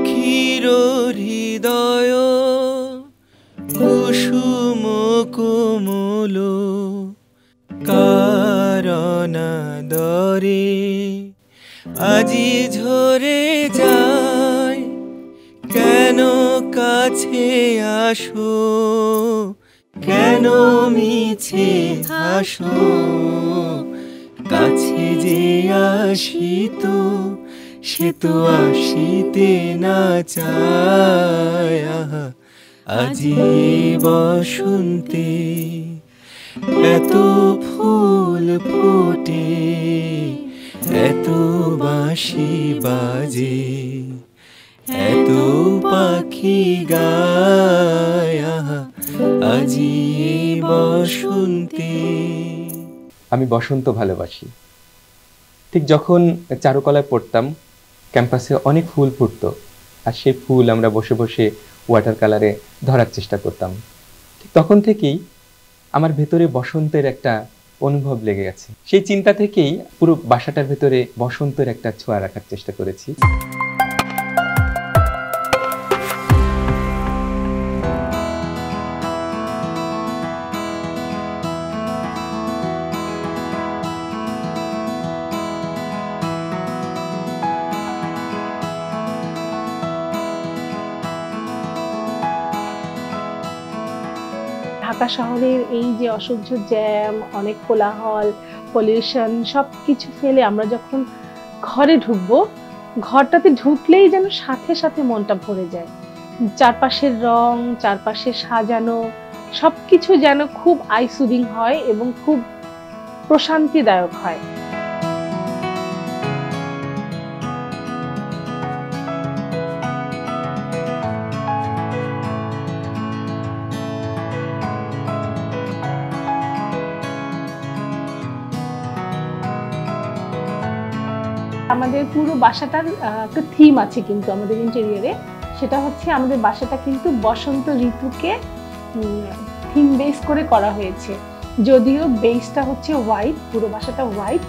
সখীর হৃদয়, কুসুম কোমল কারণাদরে আজি ঝরে যায়, কেন কাছে আসো, কেন মিছে আসো কাছে যে আসিত সে তো আসিতে না চায়। আজি বসন্তে এত ফুল ফোটে, এত বাঁশি বাজে, এত পাখি গায়। আজি বসন্তে। আমি বসন্ত ভালোবাসি। ঠিক যখন চারুকলায় পড়তাম ক্যাম্পাসে অনেক ফুল ফুটত, আর সেই ফুল আমরা বসে বসে ওয়াটার কালারে ধরার চেষ্টা করতাম। ঠিক তখন থেকেই আমার ভেতরে বসন্তের একটা অনুভব লেগে গেছে। সেই চিন্তা থেকেই পুরো বাসাটার ভেতরে বসন্তের একটা ছোঁয়া রাখার চেষ্টা করেছি। ঢাকা শহরের এই যে অসহ্য জ্যাম, অনেক কোলাহল পলিউশন সব কিছু ফেলে আমরা যখন ঘরে ঢুকবো, ঘরটাতে ঢুকলেই যেন সাথে সাথে মনটা ভরে যায়। চারপাশের রং, চারপাশে সাজানো সব কিছু যেন খুব আইসুদিং হয় এবং খুব প্রশান্তিদায়ক হয়। আমাদের পুরো বাসাটার একটা থিম আছে কিন্তু আমাদের ইন্টেরিয়রে সেটা হচ্ছে আমাদের বাসাটা কিন্তু বসন্ত ঋতুকে থিম বেস করে করা হয়েছে। যদিও বেসটা হচ্ছে হোয়াইট পুরো বাসাটা হোয়াইট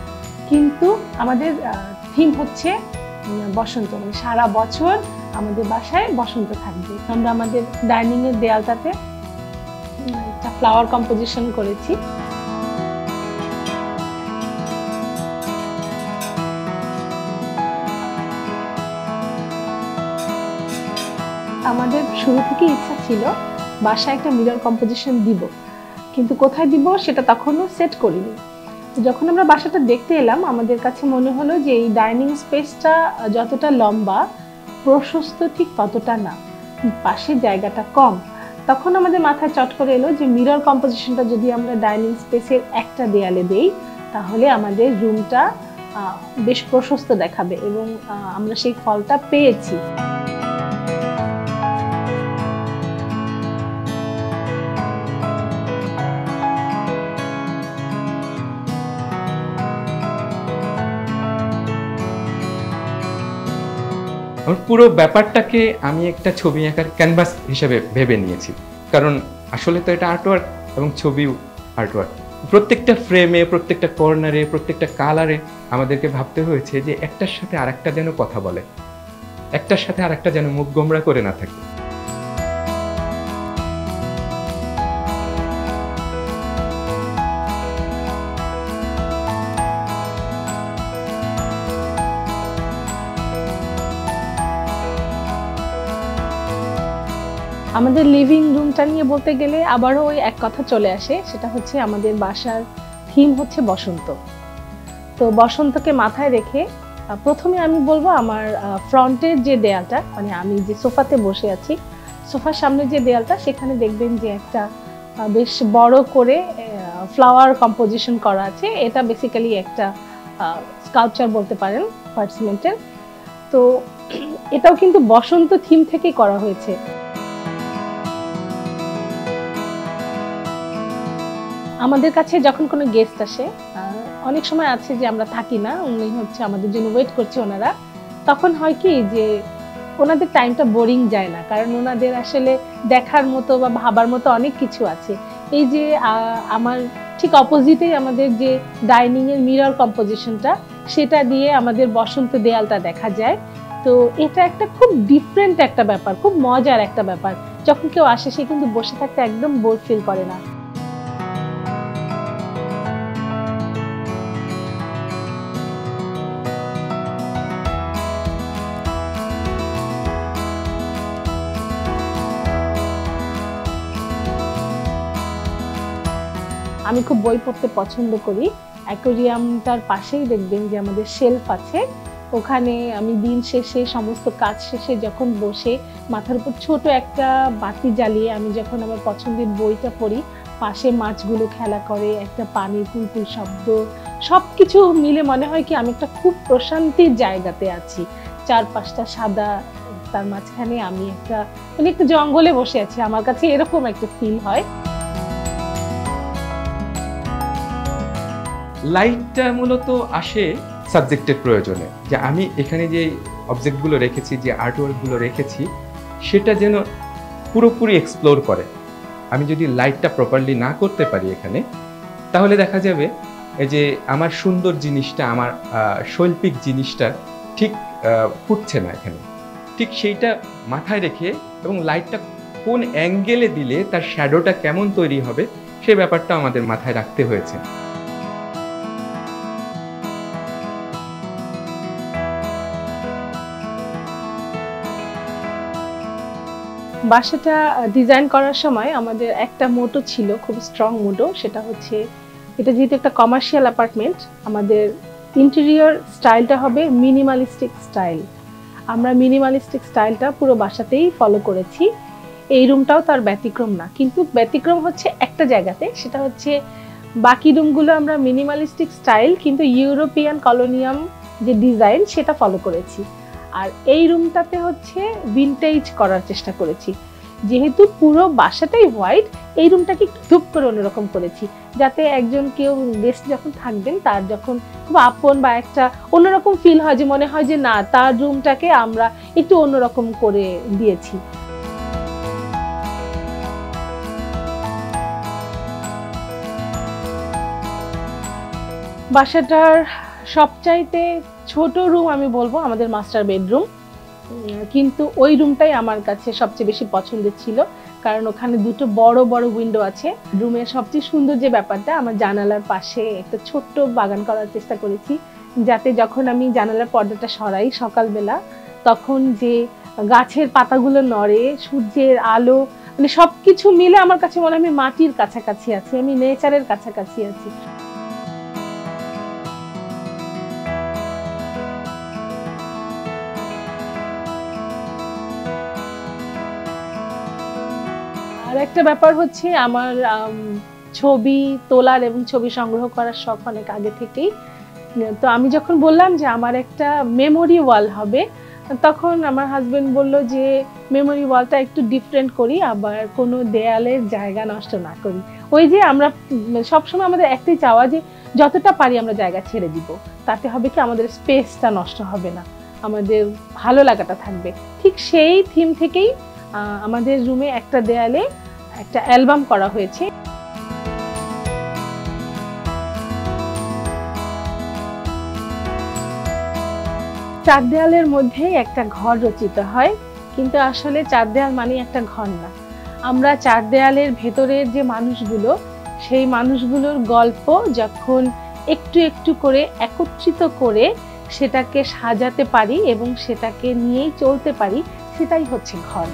কিন্তু আমাদের থিম হচ্ছে বসন্ত। মানে সারা বছর আমাদের বাসায় বসন্ত থাকবে। আমরা আমাদের ডাইনিং এর দেয়ালটাতে একটা ফ্লাওয়ার কম্পোজিশন করেছি। আমাদের শুরু থেকে ইচ্ছা ছিল বাসায় একটা মিরর কম্পোজিশন দিব। কিন্তু কোথায় দিব সেটা তখনও সেট করিনি। যখন আমরা বাসাটা দেখতে এলাম, আমাদের কাছে মনে হলো যে এই ডাইনিং স্পেসটা যতটা লম্বা, প্রশস্ত ঠিক ততটা না পাশে জায়গাটা কম। তখন আমাদের মাথায় চট করে এলো যে মিরর কম্পোজিশনটা যদি আমরা ডাইনিং স্পেসের একটা দেয়ালে দেই, তাহলে আমাদের রুমটা বেশ প্রশস্ত দেখাবে এবং আমরা সেই ফলটা পেয়েছি। পুরো ব্যাপারটাকে আমি একটা ছবি আঁকার ক্যানভাস হিসেবে ভেবে নিয়েছি। কারণ আসলে তো এটা আর্টওয়ার্ক এবং ছবিও আর্টওয়ার্ক প্রত্যেকটা ফ্রেমে প্রত্যেকটা কর্নারে প্রত্যেকটা কালারে আমাদেরকে ভাবতে হয়েছে যে একটার সাথে আরেকটা যেন কথা বলে। একটার সাথে আরেকটা যেন মুখ গোমরা করে না থাকে। আমাদের লিভিং রুমটা নিয়ে বলতে গেলে আবারও ওই এক কথা চলে আসে, সেটা হচ্ছে আমাদের বাসার থিম হচ্ছে বসন্ত। তো বসন্তকে মাথায় রেখে প্রথমে আমি বলব আমার ফ্রন্টের যে দেয়ালটা মানে আমি যে সোফাতে বসে আছি, সোফার সামনে যে দেয়ালটা, সেখানে দেখবেন যে একটা বেশ বড় করে ফ্লাওয়ার কম্পোজিশন করা আছে। এটা বেসিক্যালি একটা স্কাল্পচার বলতে পারেন হোয়াইট সিমেন্টের। তো এটাও কিন্তু বসন্ত থিম থেকেই করা হয়েছে। আমাদের কাছে যখন কোনো গেস্ট আসে অনেক সময় আছে যে আমরা থাকি না, উনি হচ্ছে আমাদের জন্য ওয়েট করছে ওনারা, তখন হয় কি যে ওনাদের টাইমটা বোরিং যায় না, কারণ ওনাদের আসলে দেখার মতো বা ভাবার মতো অনেক কিছু আছে। এই যে আমার ঠিক অপোজিটেই আমাদের যে ডাইনিং এর মিরর কম্পোজিশনটা সেটা দিয়ে আমাদের বসন্ত দেয়ালটা দেখা যায়। তো এটা একটা খুব ডিফারেন্ট একটা ব্যাপার, খুব মজার একটা ব্যাপার। যখন কেউ আসে, সে কিন্তু বসে থাকতে একদম বোর ফিল করে না। আমি খুব বই পড়তে পছন্দ করি। অ্যাকোরিয়ামটার পাশেই দেখবেন যে আমাদের শেলফ আছে। ওখানে আমি দিন শেষে, সমস্ত কাজ শেষে যখন বসে, মাথার উপর ছোট একটা বাতি জ্বালিয়ে আমি যখন আমার পছন্দের বইটা পড়ি, পাশে মাছগুলো খেলা করে, একটা পানির কুলকুল শব্দ সব কিছু মিলে মনে হয় কি আমি একটা খুব প্রশান্তির জায়গাতে আছি। চারপাশটা সাদা, তার মাঝখানে আমি একটা মানে একটা জঙ্গলে বসে আছি। আমার কাছে এরকম একটা ফিল হয়। লাইটটা মূলত আসে সাবজেক্টের প্রয়োজনে। যে আমি এখানে যে অবজেক্টগুলো রেখেছি, যে আর্টওয়ার্কগুলো রেখেছি, সেটা যেন পুরোপুরি এক্সপ্লোর করে। আমি যদি লাইটটা প্রপারলি না করতে পারি এখানে, তাহলে দেখা যাবে এই যে আমার সুন্দর জিনিসটা, আমার শৈল্পিক জিনিসটা ঠিক ফুটছে না এখানে। ঠিক সেইটা মাথায় রেখে এবং লাইটটা কোন অ্যাঙ্গেলে দিলে তার শ্যাডোটা কেমন তৈরি হবে, সে ব্যাপারটা আমাদের মাথায় রাখতে হয়েছে। বাসাটা ডিজাইন করার সময় আমাদের একটা মোটো ছিল, খুব স্ট্রং মোটো সেটা হচ্ছে, এটা যেহেতু একটা কমার্শিয়াল অ্যাপার্টমেন্ট আমাদের ইন্টেরিয়র স্টাইলটা হবে মিনিমালিস্টিক স্টাইল আমরা মিনিমালিস্টিক স্টাইলটা পুরো বাসাতেই ফলো করেছি। এই রুমটাও তার ব্যতিক্রম না, কিন্তু ব্যতিক্রম হচ্ছে একটা জায়গাতে, সেটা হচ্ছে বাকি রুমগুলো আমরা মিনিমালিস্টিক স্টাইল কিন্তু ইউরোপিয়ান কলোনিয়াম যে ডিজাইন সেটা ফলো করেছি। আর এই রুমটাতে হচ্ছে ভিনটেজ করার চেষ্টা করেছি। যেহেতু পুরো বাসাটাই হোয়াইট এই রুমটাকে একটু ধূপ করে অন্যরকম করেছি। যাতে একজন কেউ গেস্ট যখন থাকবেন, তার যখন খুব আপন বা একটা অন্যরকম ফিল হয়, যে মনে হয় যে না, তার রুমটাকে আমরা একটু অন্যরকম করে দিয়েছি। বাসাটার সবচাইতে ছোট রুম আমি বলব আমাদের মাস্টার বেডরুম কিন্তু ওই রুমটাই আমার কাছে সবচেয়ে বেশি পছন্দের ছিল। কারণ ওখানে দুটো বড় বড় উইন্ডো আছে। রুমের সবচেয়ে সুন্দর যে ব্যাপারটা, আমার জানালার পাশে একটা ছোট্ট বাগান করার চেষ্টা করেছি। যাতে যখন আমি জানালার পর্দাটা সরাই সকালবেলা, তখন যে গাছের পাতাগুলো নড়ে, সূর্যের আলো মানে সব কিছু মিলে আমার কাছে মনে হয় আমি মাটির কাছাকাছি আছি, আমি নেচারের কাছাকাছি আছি। আর একটা ব্যাপার হচ্ছে আমার ছবি তোলার এবং ছবি সংগ্রহ করার শখ অনেক আগে থেকেই। তো আমি যখন বললাম যে আমার একটা মেমোরি ওয়াল হবে, তখন আমার হাজবেন্ড বলল যে মেমোরি ওয়ালটা একটু ডিফারেন্ট করি, আবার কোনো দেয়ালের জায়গা নষ্ট না করি। ওই যে আমরা, সবসময় আমাদের একটাই চাওয়া যে, যতটা পারি আমরা জায়গা ছেড়ে দিব, তাতে হবে কি আমাদের স্পেসটা নষ্ট হবে না, আমাদের ভালো লাগাটা থাকবে। ঠিক সেই থিম থেকেই আমাদের রুমে একটা দেয়ালে একটা অ্যালবাম করা হয়েছে। চার দেয়ালের মধ্যেই একটা ঘর রচিত হয়, কিন্তু আসলে চার দেয়াল মানে একটা ঘর না। আমরা চার দেয়ালের ভেতরের যে মানুষগুলো, সেই মানুষগুলোর গল্প যখন একটু একটু করে একত্রিত করে সেটাকে সাজাতে পারি এবং সেটাকে নিয়েই চলতে পারি, সেটাই হচ্ছে ঘর।